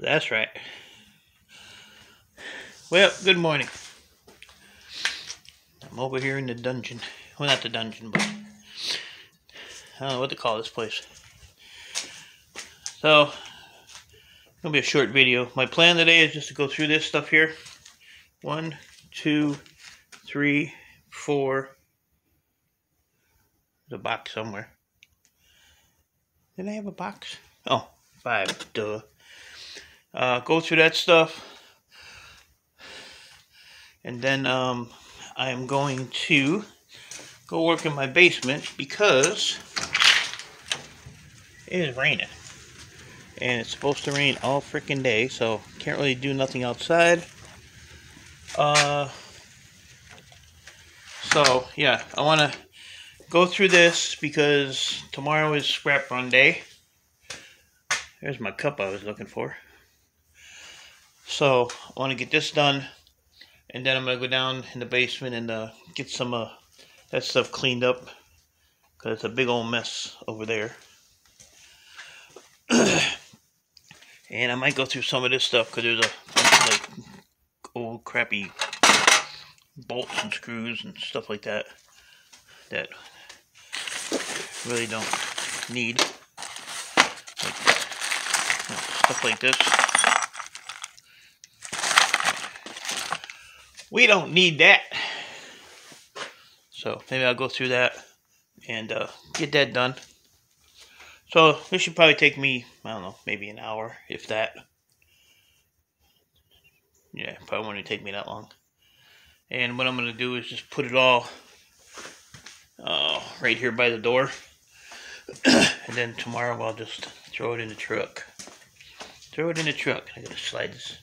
That's right. Well, good morning. I'm over here in the dungeon. Well, not the dungeon, but I don't know what to call this place. So, gonna be a short video. My plan today is just to go through this stuff here. One, two, three, four. There's a box somewhere. Did I have a box? Oh, five. Duh. Uh, go through that stuff. And then um, I am going to go work in my basement because it is raining. And it's supposed to rain all freaking day, so can't really do nothing outside. Uh, so, yeah, I want to go through this because tomorrow is scrap run day. There's my cup I was looking for. So, I want to get this done. And then I'm to go down in the basement and uh, get some uh, that stuff cleaned up. Because it's a big old mess over there. and I might go through some of this stuff because there's a like old crappy bolts and screws and stuff like that that really don't need like, you know, stuff like this we don't need that so maybe I'll go through that and uh, get that done so this should probably take me I don't know maybe an hour if that yeah probably won't take me that long and what I'm going to do is just put it all uh, right here by the door. and then tomorrow I'll just throw it in the truck. Throw it in the truck. I gotta slide this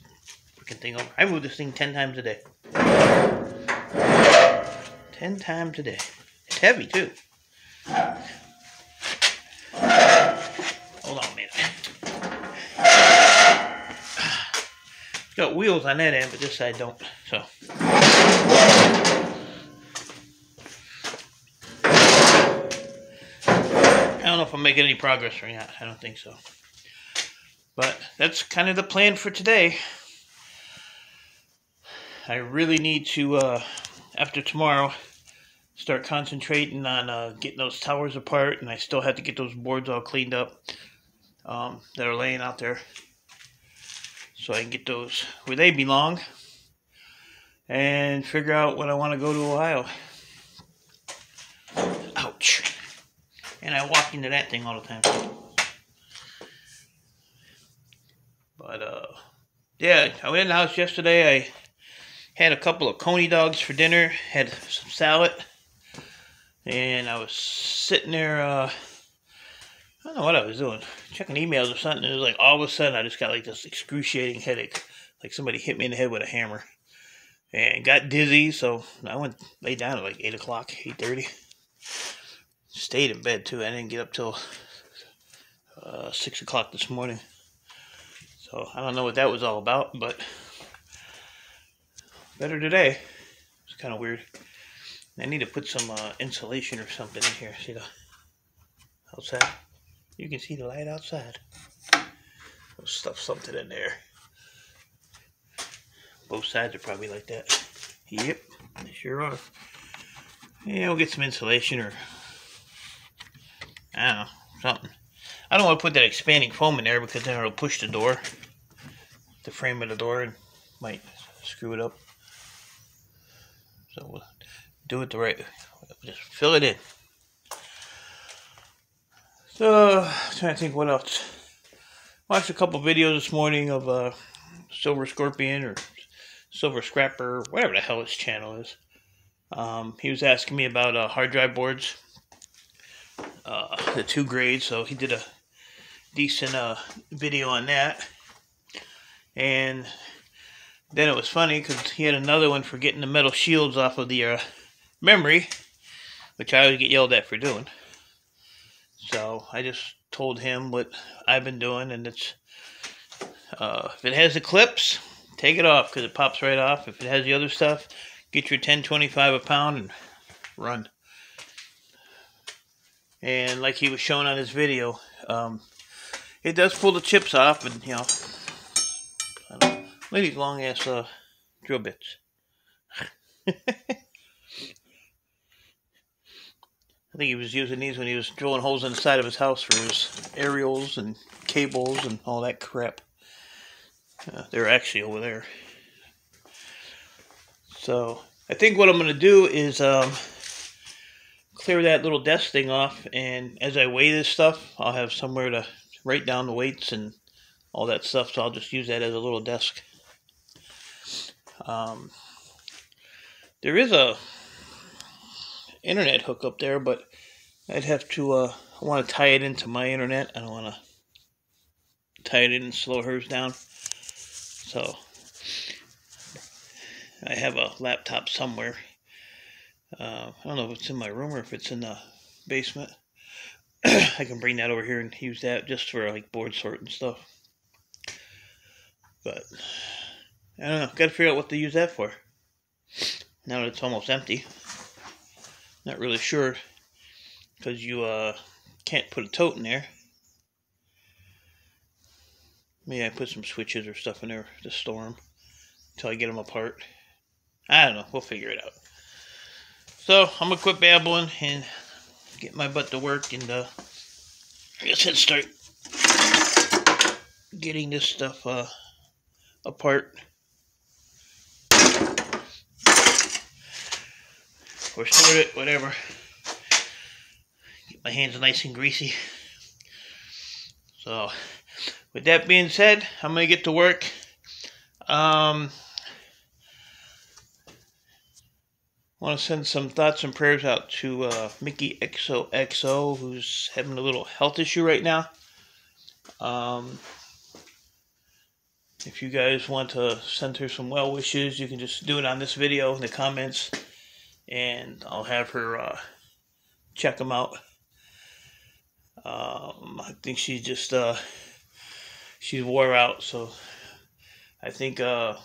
freaking thing over. I move this thing ten times a day. Ten times a day. It's heavy too. Hold on a minute. It's got wheels on that end, but this side don't. So. I don't know if I'm making any progress or not. I don't think so. But that's kind of the plan for today. I really need to, uh, after tomorrow, start concentrating on uh, getting those towers apart. And I still have to get those boards all cleaned up um, that are laying out there. So I can get those where they belong. And figure out when I want to go to Ohio. Ouch. And I walk into that thing all the time. But, uh, yeah, I went in the house yesterday. I had a couple of coney dogs for dinner, had some salad, and I was sitting there, uh, I don't know what I was doing, checking emails or something. And it was like all of a sudden I just got like this excruciating headache, like somebody hit me in the head with a hammer, and got dizzy. So I went lay down at like eight o'clock, eight thirty stayed in bed too. I didn't get up till uh, six o'clock this morning. So I don't know what that was all about, but better today. It's kind of weird. I need to put some uh, insulation or something in here. See the outside? You can see the light outside. I'll stuff something in there. Both sides are probably like that. Yep, they sure are. Yeah, we'll get some insulation or I don't know, something. I don't want to put that expanding foam in there because then it'll push the door, the frame of the door, and might screw it up. So we'll do it the right way. Just fill it in. So, I'm trying to think what else. Watched a couple videos this morning of uh, Silver Scorpion or Silver Scrapper, whatever the hell his channel is. Um, he was asking me about uh, hard drive boards uh, the two grades, so he did a decent uh, video on that. And then it was funny because he had another one for getting the metal shields off of the uh, memory, which I always get yelled at for doing. So I just told him what I've been doing, and it's uh, if it has the clips, take it off because it pops right off. If it has the other stuff, get your 1025 a pound and run and like he was showing on his video, um, it does pull the chips off, and you know, These long ass uh, drill bits. I think he was using these when he was drilling holes in the side of his house for his aerials and cables and all that crap. Uh, they're actually over there. So I think what I'm going to do is um, clear that little desk thing off, and as I weigh this stuff, I'll have somewhere to write down the weights and all that stuff. So I'll just use that as a little desk. Um, there is a internet hook up there, but I'd have to. Uh, I want to tie it into my internet. I don't want to tie it in and slow hers down. So I have a laptop somewhere. Uh, I don't know if it's in my room or if it's in the basement. I can bring that over here and use that just for like board sort and stuff. But I don't know. Got to figure out what to use that for. Now that it's almost empty. Not really sure because you uh, can't put a tote in there. Maybe I put some switches or stuff in there to store them until I get them apart. I don't know. We'll figure it out. So I'm gonna quit babbling and get my butt to work and uh, I guess start getting this stuff uh, apart. Or sort it, whatever. Get my hands nice and greasy. So, with that being said, I'm gonna get to work. Um, want to send some thoughts and prayers out to uh, Mickey XOXO, who's having a little health issue right now. Um, if you guys want to send her some well wishes, you can just do it on this video in the comments, and I'll have her uh, check them out. Um, I think she's just uh, she's wore out, so I think uh,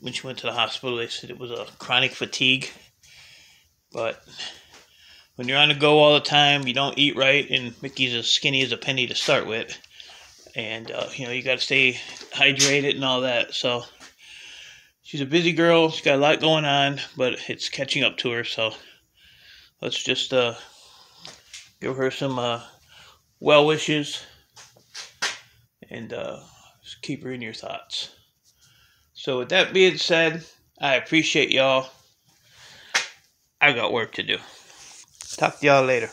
when she went to the hospital, they said it was a chronic fatigue. But when you're on the go all the time, you don't eat right, and Mickey's as skinny as a penny to start with, and uh, you know you got to stay hydrated and all that. So she's a busy girl. She's got a lot going on, but it's catching up to her. So let's just uh, give her some uh, well wishes and uh, keep her in your thoughts. So with that being said, I appreciate y'all. I got work to do. Talk to y'all later.